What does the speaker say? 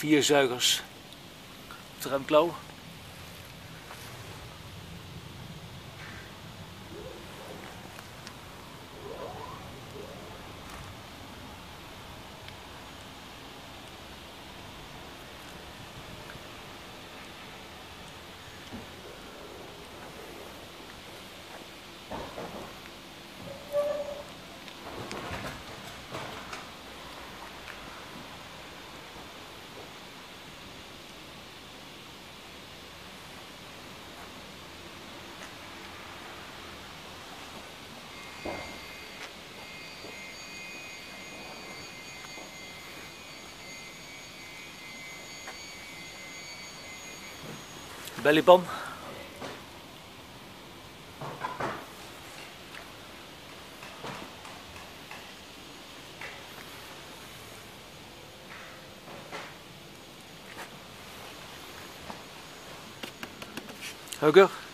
vier zuigers op de. Bellypan. Hugger.